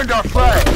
returned our flag.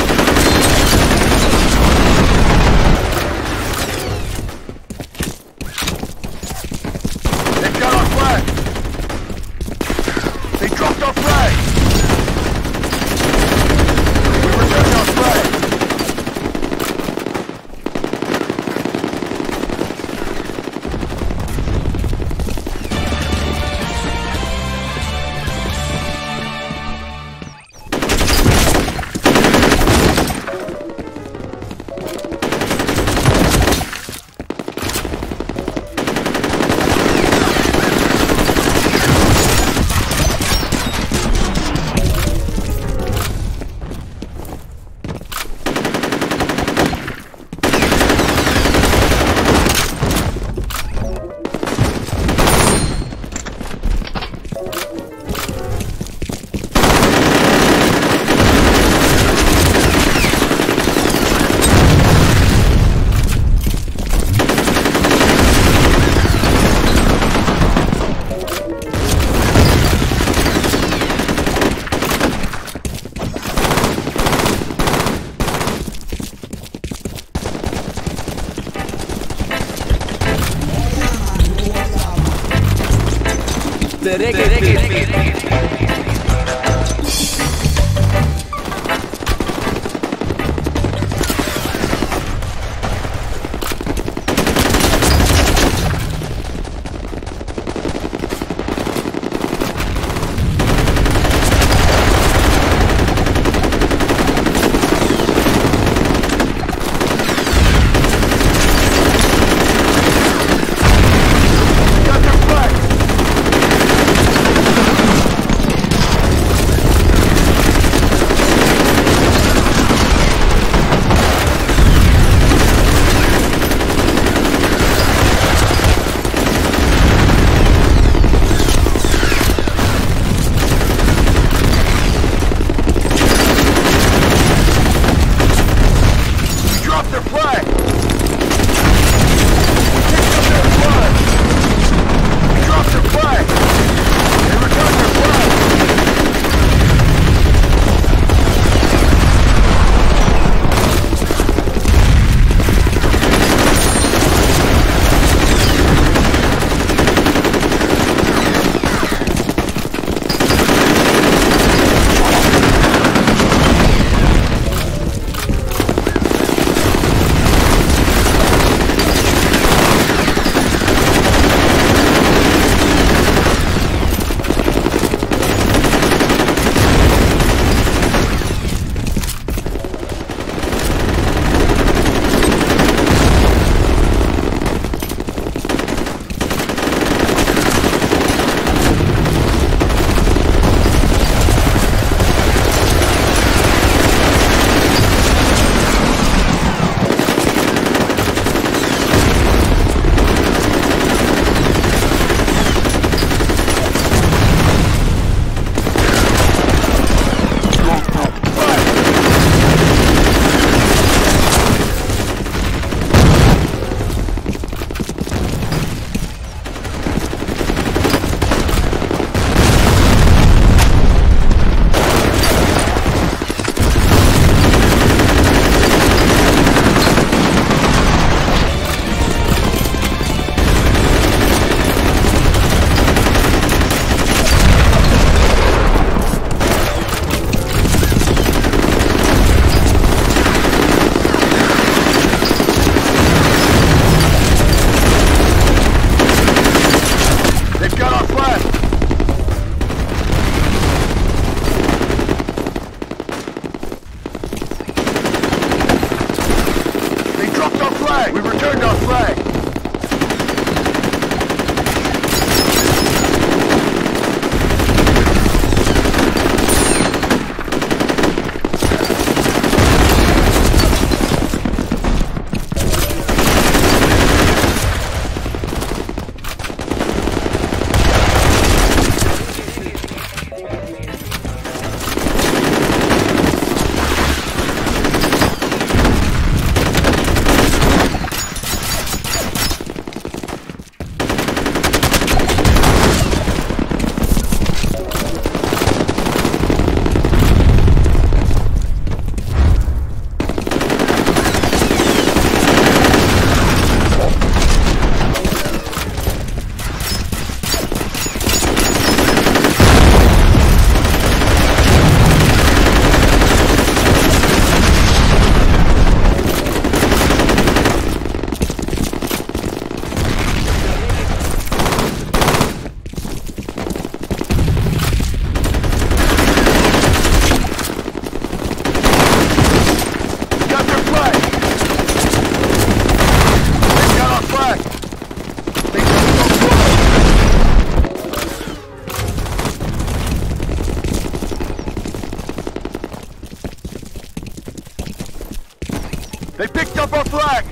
They picked up our flag!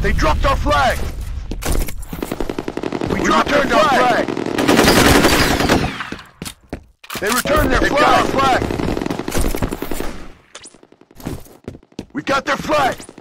They dropped our flag! We, dropped our flag. They returned their flag! Got our flag! We got their flag!